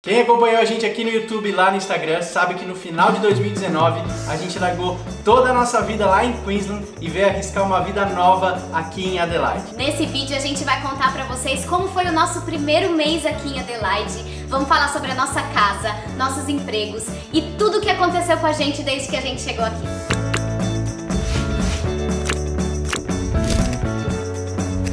Quem acompanhou a gente aqui no YouTube e lá no Instagram sabe que no final de 2019 a gente largou toda a nossa vida lá em Queensland e veio arriscar uma vida nova aqui em Adelaide. Nesse vídeo a gente vai contar pra vocês como foi o nosso primeiro mês aqui em Adelaide. Vamos falar sobre a nossa casa, nossos empregos e tudo o que aconteceu com a gente desde que a gente chegou aqui.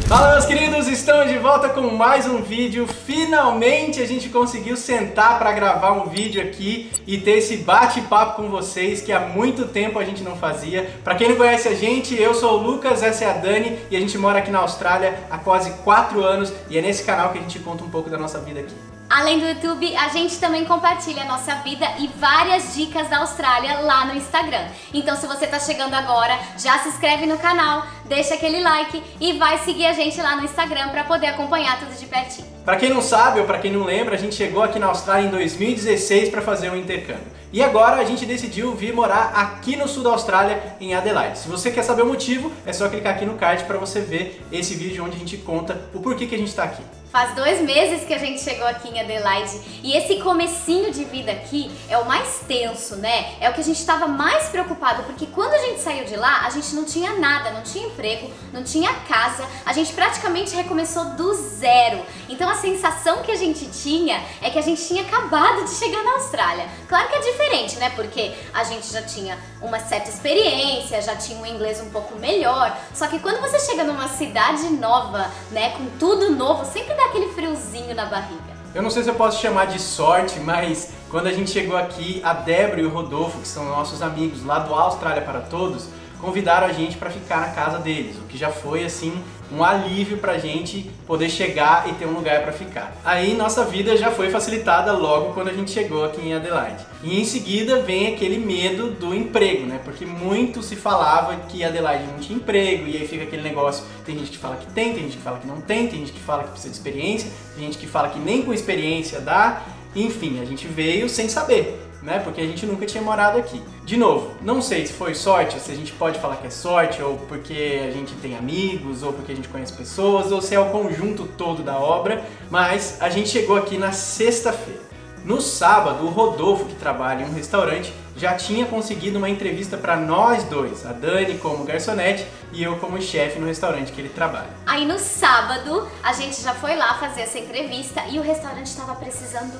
Fala meus queridos, estamos de volta com mais um vídeo. Finalmente a gente conseguiu sentar para gravar um vídeo aqui e ter esse bate-papo com vocês que há muito tempo a gente não fazia. Para quem não conhece a gente, eu sou o Lucas, essa é a Dani e a gente mora aqui na Austrália há quase 4 anos e é nesse canal que a gente conta um pouco da nossa vida aqui. Além do YouTube, a gente também compartilha a nossa vida e várias dicas da Austrália lá no Instagram. Então se você está chegando agora, já se inscreve no canal, deixa aquele like e vai seguir a gente lá no Instagram para poder acompanhar tudo de pertinho. Para quem não sabe ou para quem não lembra, a gente chegou aqui na Austrália em 2016 para fazer um intercâmbio. E agora a gente decidiu vir morar aqui no sul da Austrália, em Adelaide. Se você quer saber o motivo, é só clicar aqui no card para você ver esse vídeo onde a gente conta o porquê que a gente está aqui. Faz dois meses que a gente chegou aqui em Adelaide e esse comecinho de vida aqui é o mais tenso, né? É o que a gente estava mais preocupado, porque quando a gente saiu de lá, a gente não tinha nada, não tinha emprego, não tinha casa, a gente praticamente recomeçou do zero. Então a sensação que a gente tinha é que a gente tinha acabado de chegar na Austrália. Claro que é diferente, né? Porque a gente já tinha uma certa experiência, já tinha um inglês um pouco melhor. Só que quando você chega numa cidade nova, né, com tudo novo, sempre dá aquele friozinho na barriga. Eu não sei se eu posso chamar de sorte, mas quando a gente chegou aqui, a Débora e o Rodolfo, que são nossos amigos lá do Austrália para Todos, convidaram a gente para ficar na casa deles, o que já foi assim um alívio pra gente poder chegar e ter um lugar para ficar. Aí nossa vida já foi facilitada logo quando a gente chegou aqui em Adelaide. E em seguida vem aquele medo do emprego, né? Porque muito se falava que Adelaide não tinha emprego e aí fica aquele negócio, tem gente que fala que tem, tem gente que fala que não tem, tem gente que fala que precisa de experiência, tem gente que fala que nem com experiência dá. Enfim, a gente veio sem saber né? Porque a gente nunca tinha morado aqui. De novo, não sei se foi sorte, se a gente pode falar que é sorte, ou porque a gente tem amigos, ou porque a gente conhece pessoas, ou se é o conjunto todo da obra, mas a gente chegou aqui na sexta-feira. No sábado, o Rodolfo, que trabalha em um restaurante, já tinha conseguido uma entrevista para nós dois, a Dani como garçonete e eu como chefe no restaurante que ele trabalha. Aí no sábado, a gente já foi lá fazer essa entrevista e o restaurante estava precisando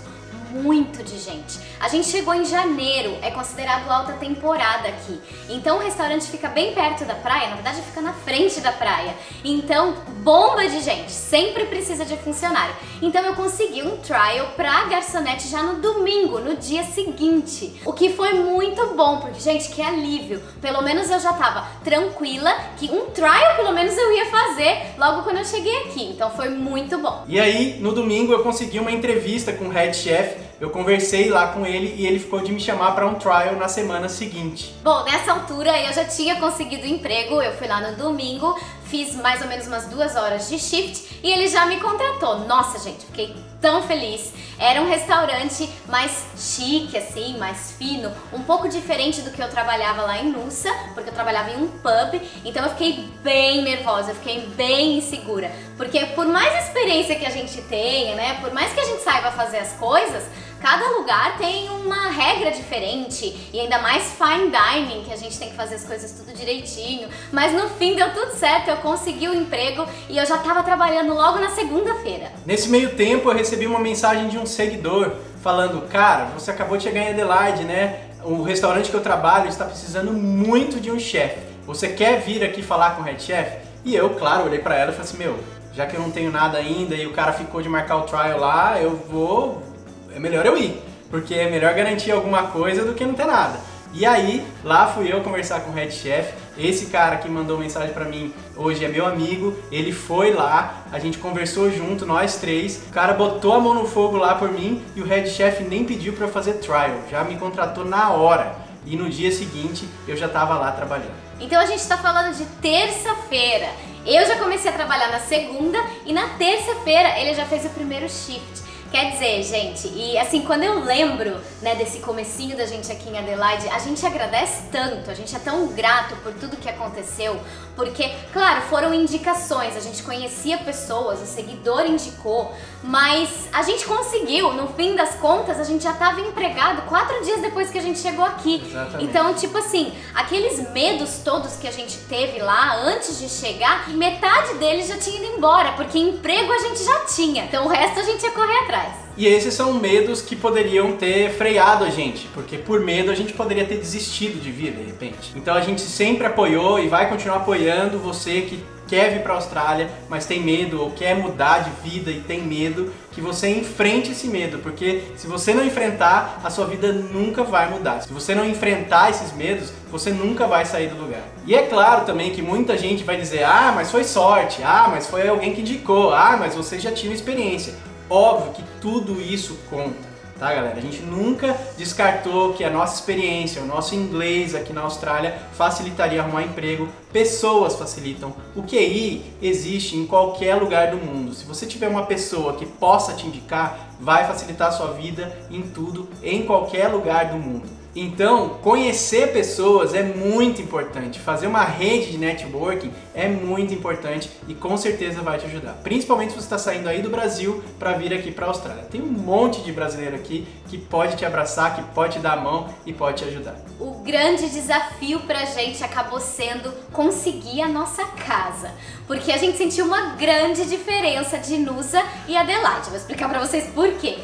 muito de gente. A gente chegou em janeiro, é considerado alta temporada aqui. Então o restaurante fica bem perto da praia, na verdade fica na frente da praia. Então, bomba de gente, sempre precisa de funcionário. Então eu consegui um trial pra garçonete já no domingo, no dia seguinte. O que foi muito bom, porque gente, que alívio. Pelo menos eu já tava tranquila que um trial pelo menos eu ia fazer logo quando eu cheguei aqui. Então foi muito bom. E aí, no domingo eu consegui uma entrevista com o head chef eu conversei lá com ele e ele ficou de me chamar para um trial na semana seguinte. Bom, nessa altura eu já tinha conseguido emprego, eu fui lá no domingo, fiz mais ou menos umas duas horas de shift e ele já me contratou. Nossa, gente, fiquei tão feliz. Era um restaurante mais chique, assim, mais fino, um pouco diferente do que eu trabalhava lá em Nusa, porque eu trabalhava em um pub, então eu fiquei bem nervosa, eu fiquei bem insegura. Porque por mais experiência que a gente tenha, né, por mais que a gente saiba fazer as coisas, cada lugar tem uma regra diferente e ainda mais fine dining, que a gente tem que fazer as coisas tudo direitinho. Mas no fim deu tudo certo, eu consegui o emprego e eu já estava trabalhando logo na segunda-feira. Nesse meio tempo eu recebi uma mensagem de um seguidor falando: Cara, você acabou de chegar em Adelaide, né? O restaurante que eu trabalho está precisando muito de um chefe. Você quer vir aqui falar com o head chef? E eu, claro, olhei para ela e falei assim: Meu, já que eu não tenho nada ainda e o cara ficou de marcar o trial lá, eu vou é melhor eu ir, porque é melhor garantir alguma coisa do que não ter nada. E aí, lá fui eu conversar com o head chef. Esse cara que mandou mensagem para mim hoje é meu amigo. Ele foi lá, a gente conversou junto, nós três. O cara botou a mão no fogo lá por mim e o head chef nem pediu para fazer trial, já me contratou na hora. E no dia seguinte eu já estava lá trabalhando. Então a gente está falando de terça-feira. Eu já comecei a trabalhar na segunda e na terça-feira ele já fez o primeiro shift. Quer dizer, gente, e assim, quando eu lembro, né, desse comecinho da gente aqui em Adelaide, a gente agradece tanto, a gente é tão grato por tudo que aconteceu, porque, claro, foram indicações, a gente conhecia pessoas, o seguidor indicou, mas a gente conseguiu, no fim das contas, a gente já estava empregado quatro dias depois que a gente chegou aqui. Exatamente. Então, tipo assim, aqueles medos todos que a gente teve lá antes de chegar, metade deles já tinha ido embora, porque emprego a gente já tinha. Então o resto a gente ia correr atrás. E esses são medos que poderiam ter freado a gente, porque por medo a gente poderia ter desistido de vir de repente. Então a gente sempre apoiou e vai continuar apoiando você que quer vir para a Austrália, mas tem medo ou quer mudar de vida e tem medo, que você enfrente esse medo, porque se você não enfrentar, a sua vida nunca vai mudar. Se você não enfrentar esses medos, você nunca vai sair do lugar. E é claro também que muita gente vai dizer: "Ah, mas foi sorte. Ah, mas foi alguém que indicou. Ah, mas você já tinha experiência". Óbvio que tudo isso conta tá galera? A gente nunca descartou que a nossa experiência, o nosso inglês aqui na Austrália facilitaria arrumar emprego, pessoas facilitam. O QI existe em qualquer lugar do mundo. Se você tiver uma pessoa que possa te indicar, vai facilitar a sua vida em tudo, em qualquer lugar do mundo. Então, conhecer pessoas é muito importante. Fazer uma rede de networking é muito importante e com certeza vai te ajudar. Principalmente se você está saindo aí do Brasil para vir aqui para a Austrália. Tem um monte de brasileiro aqui que pode te abraçar, que pode te dar a mão e pode te ajudar. O grande desafio pra gente acabou sendo conseguir a nossa casa, porque a gente sentiu uma grande diferença de Nusa e Adelaide. Vou explicar para vocês por quê.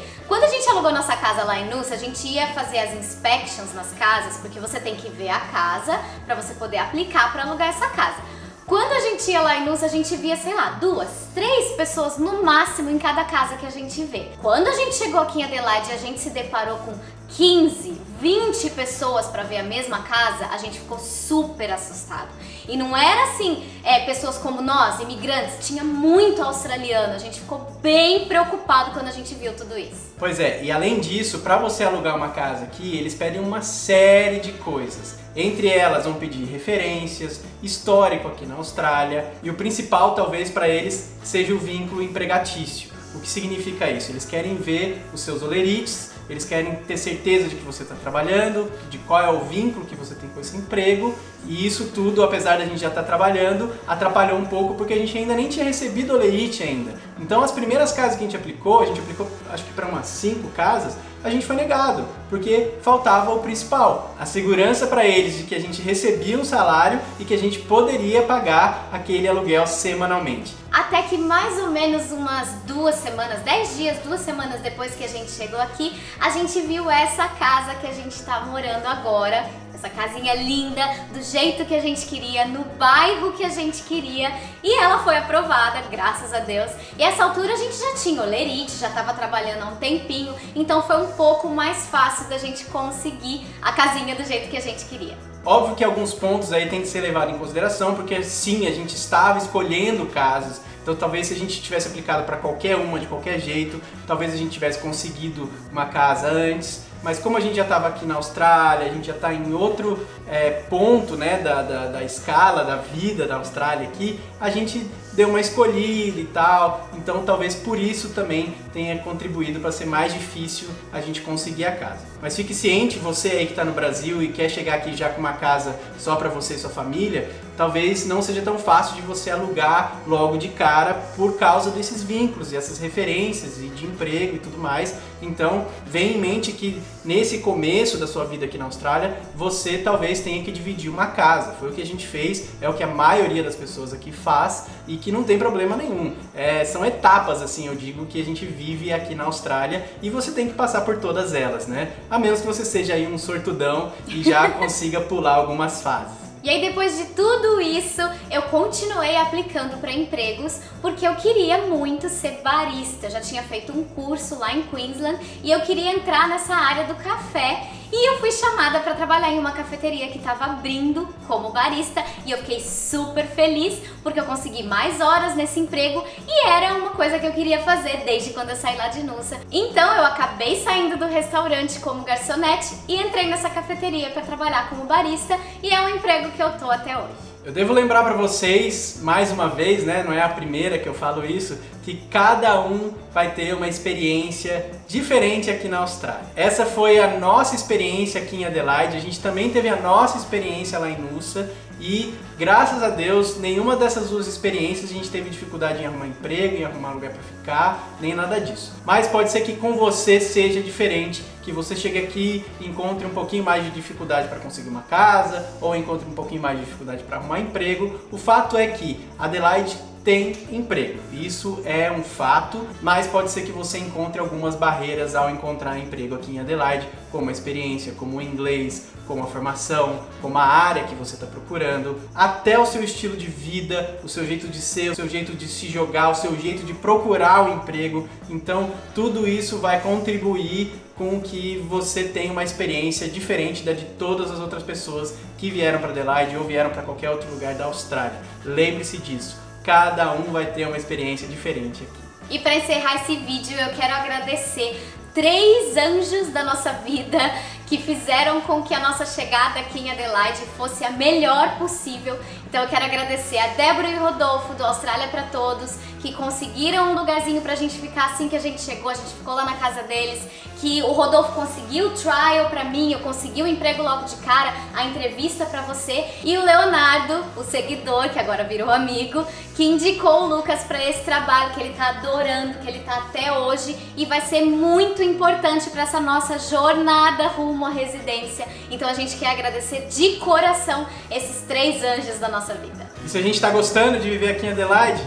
Gente alugou nossa casa lá em Nusa, a gente ia fazer as inspections nas casas, porque você tem que ver a casa para você poder aplicar para alugar essa casa. Quando a gente ia lá em Nusa, a gente via, sei lá, duas, três pessoas no máximo em cada casa que a gente vê. Quando a gente chegou aqui em Adelaide, a gente se deparou com 15, 20 pessoas para ver a mesma casa, a gente ficou super assustado. E não era assim, é, pessoas como nós, imigrantes, tinha muito australiano. A gente ficou bem preocupado quando a gente viu tudo isso. Pois é, e além disso, para você alugar uma casa aqui, eles pedem uma série de coisas. Entre elas vão pedir referências, histórico aqui na Austrália, e o principal talvez para eles seja o vínculo empregatício. O que significa isso? Eles querem ver os seus olerites eles querem ter certeza de que você está trabalhando, de qual é o vínculo que você tem com esse emprego, e isso tudo, apesar de a gente já estar tá trabalhando, atrapalhou um pouco porque a gente ainda nem tinha recebido o leite ainda. Então, as primeiras casas que a gente aplicou, a gente aplicou acho que para umas cinco casas, a gente foi negado, porque faltava o principal, a segurança para eles de que a gente recebia um salário e que a gente poderia pagar aquele aluguel semanalmente. Até que mais ou menos umas duas semanas, dez dias, duas semanas depois que a gente chegou aqui, a gente viu essa casa que a gente está morando agora, essa casinha linda, do jeito que a gente queria, no bairro que a gente queria, e ela foi aprovada, graças a Deus. E essa altura a gente já tinha olerite, já estava trabalhando há um tempinho, então foi um pouco mais fácil da gente conseguir a casinha do jeito que a gente queria. Óbvio que alguns pontos aí tem que ser levado em consideração, porque sim, a gente estava escolhendo casas, então talvez se a gente tivesse aplicado para qualquer uma, de qualquer jeito, talvez a gente tivesse conseguido uma casa antes, mas como a gente já estava aqui na Austrália, a gente já está em outro é, ponto né, da, da, da, escala, da vida da Austrália aqui, a gente deu uma escolhida e tal, então talvez por isso também tenha contribuído para ser mais difícil a gente conseguir a casa. Mas fique ciente, você aí que está no Brasil e quer chegar aqui já com uma casa só para você e sua família, talvez não seja tão fácil de você alugar logo de cara por causa desses vínculos e essas referências e de emprego e tudo mais. Então, venha em mente que nesse começo da sua vida aqui na Austrália, você talvez tenha que dividir uma casa. Foi o que a gente fez, é o que a maioria das pessoas aqui faz e que não tem problema nenhum. É, são etapas, assim, eu digo, que a gente vive aqui na Austrália e você tem que passar por todas elas, né? A menos que você seja aí um sortudão e já consiga pular algumas fases. E aí depois de tudo isso, eu continuei aplicando para empregos porque eu queria muito ser barista. Eu já tinha feito um curso lá em Queensland e eu queria entrar nessa área do café e eu fui chamada para trabalhar em uma cafeteria que estava abrindo como barista e eu fiquei super feliz porque eu consegui mais horas nesse emprego e era uma coisa que eu queria fazer desde quando eu saí lá de Nusa. Então eu acabei saindo do restaurante como garçonete e entrei nessa cafeteria para trabalhar como barista e é um emprego que eu tô até hoje. Eu devo lembrar para vocês, mais uma vez, né, não é a primeira que eu falo isso, que cada um vai ter uma experiência diferente aqui na Austrália. Essa foi a nossa experiência aqui em Adelaide, a gente também teve a nossa experiência lá em Nusa e graças a Deus, nenhuma dessas duas experiências a gente teve dificuldade em arrumar emprego, em arrumar lugar para ficar, nem nada disso. Mas pode ser que com você seja diferente, que você chegue aqui e encontre um pouquinho mais de dificuldade para conseguir uma casa ou encontre um pouquinho mais de dificuldade para arrumar emprego. O fato é que Adelaide tem emprego. Isso é um fato, mas pode ser que você encontre algumas barreiras ao encontrar emprego aqui em Adelaide, como a experiência, como o inglês, como a formação, como a área que você está procurando, até o seu estilo de vida, o seu jeito de ser, o seu jeito de se jogar, o seu jeito de procurar o emprego. Então, tudo isso vai contribuir com que você tenha uma experiência diferente da de todas as outras pessoas que vieram para Adelaide ou vieram para qualquer outro lugar da Austrália. Lembre-se disso cada um vai ter uma experiência diferente aqui. E para encerrar esse vídeo, eu quero agradecer três anjos da nossa vida que fizeram com que a nossa chegada aqui em Adelaide fosse a melhor possível. Então eu quero agradecer a Débora e o Rodolfo do Austrália para Todos, que conseguiram um lugarzinho pra gente ficar assim que a gente chegou, a gente ficou lá na casa deles, que o Rodolfo conseguiu o trial pra mim, eu consegui o emprego logo de cara, a entrevista pra você, e o Leonardo, o seguidor, que agora virou amigo, que indicou o Lucas para esse trabalho, que ele tá adorando, que ele tá até hoje, e vai ser muito importante para essa nossa jornada rumo à residência. Então a gente quer agradecer de coração esses três anjos da nossa vida. E se a gente tá gostando de viver aqui em Adelaide,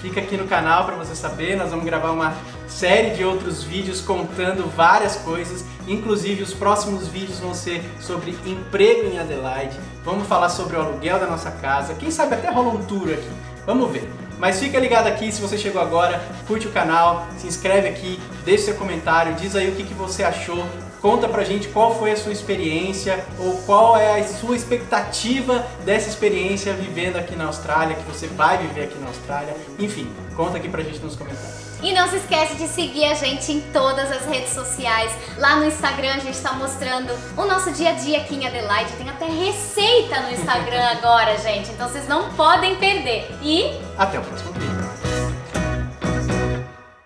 Fica aqui no canal para você saber, nós vamos gravar uma série de outros vídeos contando várias coisas, inclusive os próximos vídeos vão ser sobre emprego em Adelaide, vamos falar sobre o aluguel da nossa casa, quem sabe até rola um tour aqui, vamos ver. Mas fica ligado aqui, se você chegou agora, curte o canal, se inscreve aqui, deixe seu comentário, diz aí o que, que você achou, conta pra gente qual foi a sua experiência ou qual é a sua expectativa dessa experiência vivendo aqui na Austrália, que você vai viver aqui na Austrália. Enfim, conta aqui pra gente nos comentários. E não se esquece de seguir a gente em todas as redes sociais. Lá no Instagram a gente está mostrando o nosso dia a dia aqui em Adelaide. Tem até receita no Instagram agora, gente. Então vocês não podem perder. E até o próximo vídeo.